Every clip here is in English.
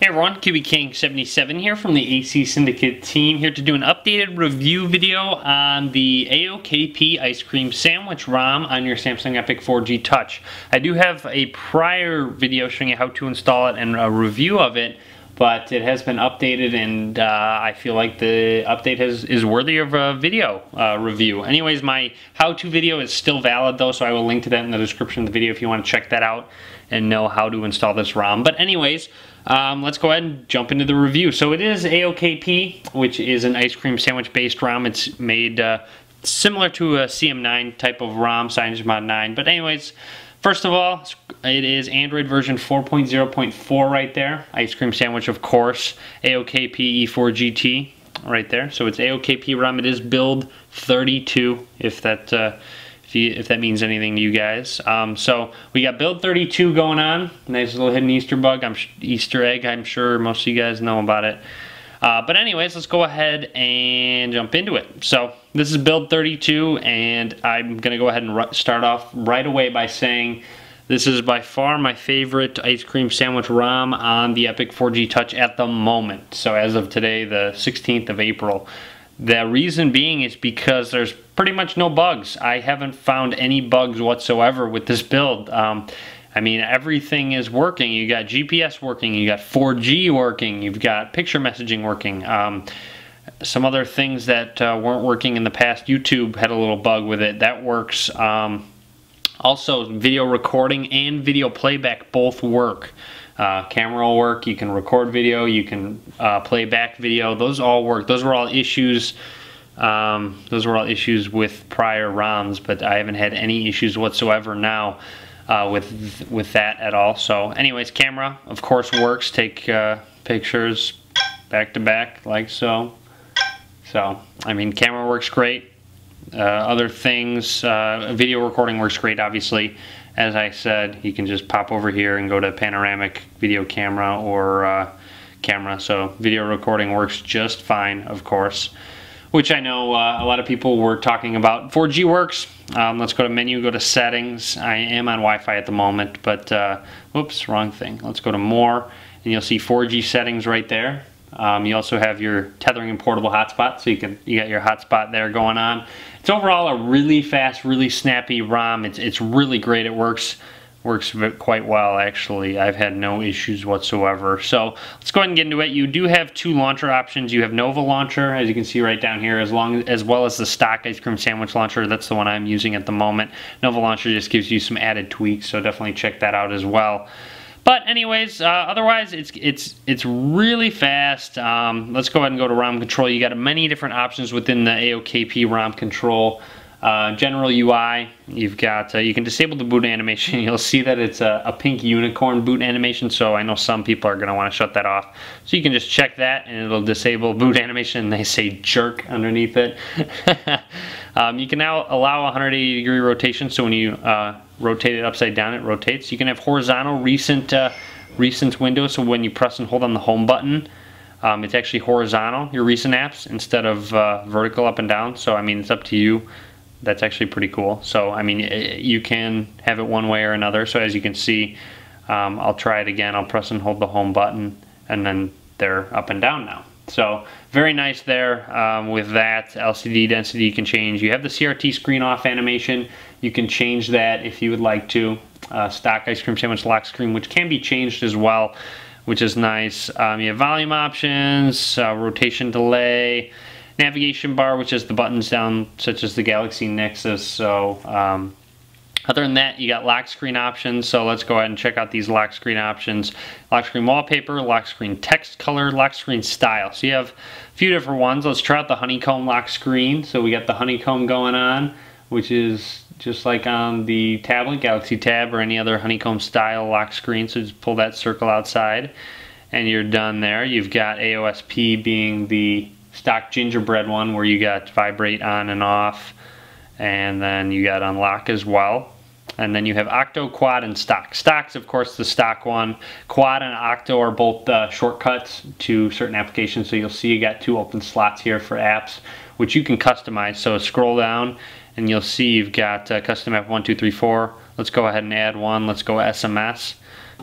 Hey everyone, QB King 77 here from the AC Syndicate team here to do an updated review video on the AOKP ice cream sandwich ROM on your Samsung Epic 4G Touch. I do have a prior video showing you how to install it and a review of it, but it has been updated and uh, I feel like the update has, is worthy of a video uh, review. Anyways, my how-to video is still valid though, so I will link to that in the description of the video if you want to check that out and know how to install this ROM. But anyways, um, let's go ahead and jump into the review. So it is AOKP, which is an ice cream sandwich based ROM. It's made uh, similar to a CM9 type of ROM, CyanogenMod 9. But anyways, first of all, it is Android version 4.0.4 right there. Ice cream sandwich, of course. AOKP E4GT right there. So it's AOKP ROM. It is build 32, if that... Uh, if, you, if that means anything to you guys. Um, so we got build 32 going on. Nice little hidden Easter bug. I'm Easter egg. I'm sure most of you guys know about it. Uh, but anyways, let's go ahead and jump into it. So this is build 32, and I'm going to go ahead and start off right away by saying this is by far my favorite ice cream sandwich ROM on the Epic 4G Touch at the moment. So as of today, the 16th of April. The reason being is because there's pretty much no bugs. I haven't found any bugs whatsoever with this build. Um, I mean, everything is working. You got GPS working, you got 4G working, you've got picture messaging working. Um, some other things that uh, weren't working in the past, YouTube had a little bug with it. That works. Um, also, video recording and video playback both work. Uh, camera will work, you can record video, you can uh, play back video, those all work. Those were all issues, um, those were all issues with prior ROMs, but I haven't had any issues whatsoever now uh, with, with that at all. So anyways, camera, of course, works. Take uh, pictures back to back like so. So, I mean, camera works great. Uh, other things, uh, video recording works great, obviously as I said, you can just pop over here and go to panoramic video camera or uh, camera. So video recording works just fine, of course, which I know uh, a lot of people were talking about. 4G works. Um, let's go to menu, go to settings. I am on Wi-Fi at the moment, but uh, whoops, wrong thing. Let's go to more, and you'll see 4G settings right there. Um, you also have your tethering and portable hotspot, so you can you got your hotspot there going on. It's overall a really fast, really snappy ROM. It's it's really great. It works works quite well actually. I've had no issues whatsoever. So let's go ahead and get into it. You do have two launcher options. You have Nova Launcher, as you can see right down here, as long as well as the stock ice cream sandwich launcher. That's the one I'm using at the moment. Nova Launcher just gives you some added tweaks, so definitely check that out as well. But anyways, uh, otherwise it's it's it's really fast. Um, let's go ahead and go to ROM control. You got many different options within the AOKP ROM control. Uh, general UI, you've got, uh, you can disable the boot animation. You'll see that it's a, a pink unicorn boot animation, so I know some people are going to want to shut that off. So you can just check that and it'll disable boot animation. They say jerk underneath it. um, you can now allow 180 degree rotation, so when you uh, rotate it upside down, it rotates. You can have horizontal recent, uh, recent window, so when you press and hold on the home button, um, it's actually horizontal, your recent apps, instead of uh, vertical up and down. So, I mean, it's up to you that's actually pretty cool. So, I mean, you can have it one way or another. So as you can see, um, I'll try it again. I'll press and hold the home button and then they're up and down now. So very nice there um, with that. LCD density you can change. You have the CRT screen off animation. You can change that if you would like to. Uh, stock ice cream sandwich lock screen, which can be changed as well, which is nice. Um, you have volume options, uh, rotation delay, navigation bar, which is the buttons down, such as the Galaxy Nexus. So um, other than that, you got lock screen options. So let's go ahead and check out these lock screen options. Lock screen wallpaper, lock screen text color, lock screen style. So you have a few different ones. Let's try out the honeycomb lock screen. So we got the honeycomb going on, which is just like on the tablet, Galaxy Tab or any other honeycomb style lock screen. So just pull that circle outside and you're done there. You've got AOSP being the stock gingerbread one where you got vibrate on and off and then you got unlock as well and then you have octo quad and stock stocks of course the stock one quad and octo are both uh, shortcuts to certain applications so you'll see you got two open slots here for apps which you can customize so scroll down and you'll see you've got uh, custom app 1234 let's go ahead and add one let's go SMS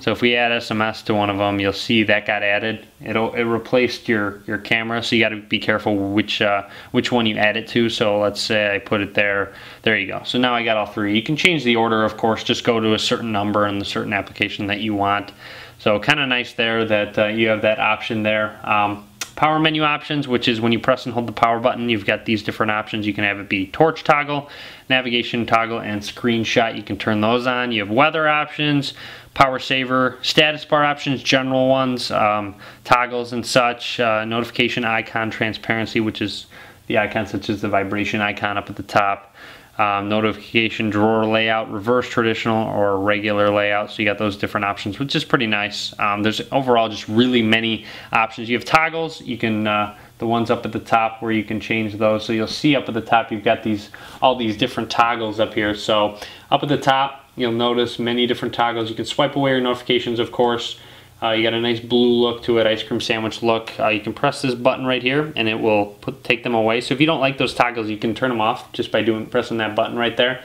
So if we add SMS to one of them, you'll see that got added. It'll it replaced your your camera, so you got to be careful which uh, which one you add it to. So let's say I put it there. There you go. So now I got all three. You can change the order, of course. Just go to a certain number and the certain application that you want. So kind of nice there that uh, you have that option there. Um, power menu options, which is when you press and hold the power button, you've got these different options. You can have it be torch toggle, navigation toggle, and screenshot. You can turn those on. You have weather options, power saver, status bar options, general ones, um, toggles and such, uh, notification icon transparency, which is the icon such as the vibration icon up at the top. Um, notification drawer layout, reverse traditional or regular layout. So you got those different options, which is pretty nice. Um, there's overall just really many options. You have toggles. You can uh, the ones up at the top where you can change those. So you'll see up at the top you've got these all these different toggles up here. So up at the top You'll notice many different toggles. You can swipe away your notifications, of course. Uh, you got a nice blue look to it, ice cream sandwich look. Uh, you can press this button right here and it will put, take them away. So if you don't like those toggles, you can turn them off just by doing pressing that button right there.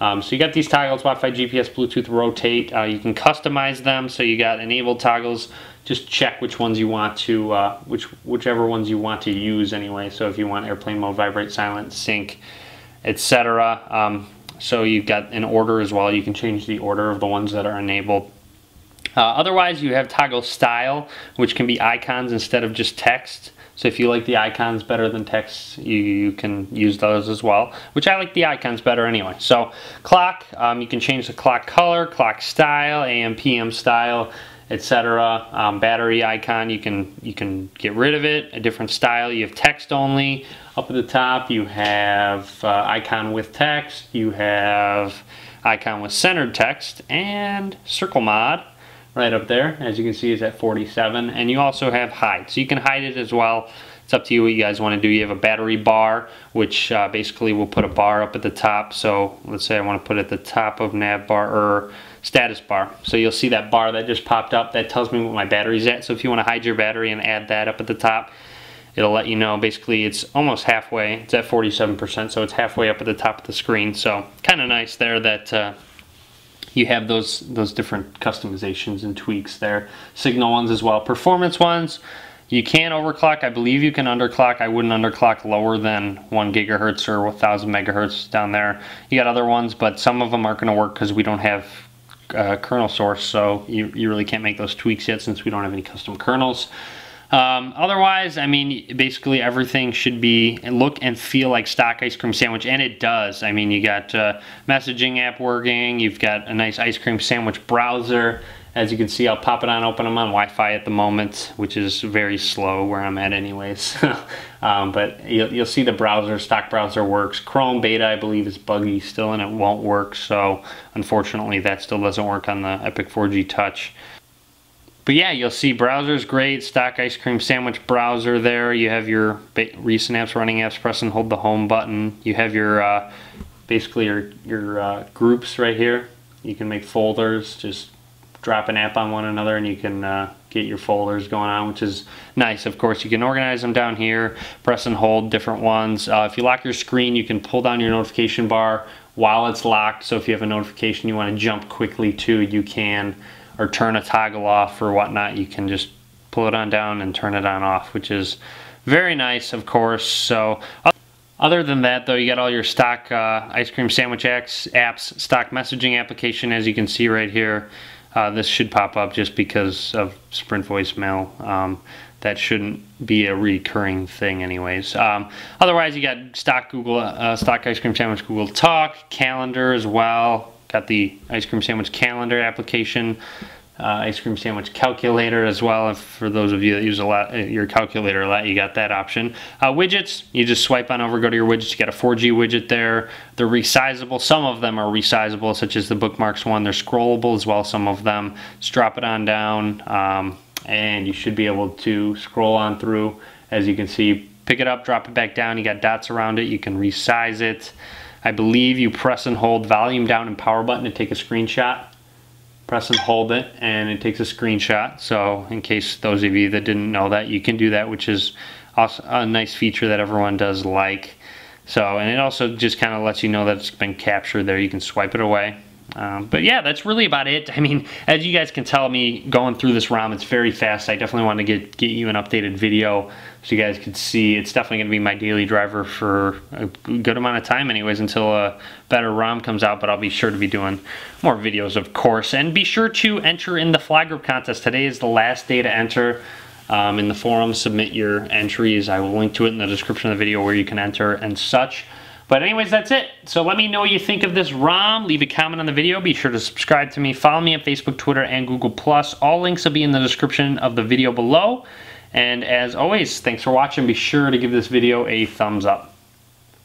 Um, so you got these toggles, Wi-Fi, GPS, Bluetooth, rotate. Uh, you can customize them. So you got enabled toggles. Just check which ones you want to, uh, which whichever ones you want to use anyway. So if you want airplane mode, vibrate, silent, sync, etc. Um, so you've got an order as well. You can change the order of the ones that are enabled. Uh, otherwise, you have toggle style, which can be icons instead of just text. So if you like the icons better than text, you, you can use those as well, which I like the icons better anyway. So clock, um, you can change the clock color, clock style, AM, PM style, etc. Um, battery icon, you can you can get rid of it. A different style. You have text only. Up at the top, you have uh, icon with text. You have icon with centered text and circle mod right up there. As you can see, is at 47. And you also have hide, so you can hide it as well. It's up to you what you guys want to do. You have a battery bar, which uh, basically will put a bar up at the top. So let's say I want to put it at the top of nav bar or status bar. So you'll see that bar that just popped up. That tells me what my battery's at. So if you want to hide your battery and add that up at the top, it'll let you know. Basically, it's almost halfway. It's at 47%, so it's halfway up at the top of the screen. So kind of nice there that uh, you have those those different customizations and tweaks there. Signal ones as well. Performance ones, you can overclock. I believe you can underclock. I wouldn't underclock lower than 1 gigahertz or 1000 megahertz down there. You got other ones, but some of them aren't going to work because we don't have uh, kernel source, so you, you really can't make those tweaks yet since we don't have any custom kernels. Um, otherwise, I mean, basically everything should be look and feel like stock ice cream sandwich, and it does. I mean, you got uh, messaging app working, you've got a nice ice cream sandwich browser. As you can see, I'll pop it on open. I'm on Wi-Fi at the moment, which is very slow where I'm at anyways. um, but you'll, you'll, see the browser, stock browser works. Chrome beta, I believe, is buggy still and it won't work. So unfortunately, that still doesn't work on the Epic 4G Touch. But yeah, you'll see browser's great, stock ice cream sandwich browser there. You have your recent apps, running apps, press and hold the home button. You have your, uh, basically your, your uh, groups right here. You can make folders, just drop an app on one another and you can uh, get your folders going on, which is nice. Of course, you can organize them down here, press and hold different ones. Uh, if you lock your screen, you can pull down your notification bar while it's locked. So if you have a notification you want to jump quickly to, you can, or turn a toggle off or whatnot, you can just pull it on down and turn it on off, which is very nice, of course. So. Other than that, though, you got all your stock uh, ice cream sandwich apps, stock messaging application, as you can see right here. Uh, this should pop up just because of Sprint voicemail. Um, that shouldn't be a recurring thing anyways. Um, otherwise, you got stock Google, uh, stock ice cream sandwich Google Talk, calendar as well. Got the ice cream sandwich calendar application uh, ice cream sandwich calculator as well. If for those of you that use a lot uh, your calculator a lot, you got that option. Uh, widgets, you just swipe on over, go to your widgets. You got a 4G widget there. They're resizable. Some of them are resizable, such as the bookmarks one. They're scrollable as well. Some of them. Just drop it on down, um, and you should be able to scroll on through. As you can see, pick it up, drop it back down. You got dots around it. You can resize it. I believe you press and hold volume down and power button to take a screenshot. Press and hold it and it takes a screenshot. So in case those of you that didn't know that you can do that which is also a nice feature that everyone does like. So and it also just kind of lets you know that it's been captured there. You can swipe it away Um, but yeah, that's really about it. I mean, as you guys can tell me going through this ROM, it's very fast. I definitely want to get, get you an updated video so you guys can see. It's definitely going to be my daily driver for a good amount of time anyways until a better ROM comes out, but I'll be sure to be doing more videos, of course. And be sure to enter in the FlyGrip contest. Today is the last day to enter. Um, in the forum, submit your entries. I will link to it in the description of the video where you can enter and such. But anyways, that's it. So let me know what you think of this ROM. Leave a comment on the video. Be sure to subscribe to me. Follow me on Facebook, Twitter, and Google+. All links will be in the description of the video below. And as always, thanks for watching. Be sure to give this video a thumbs up.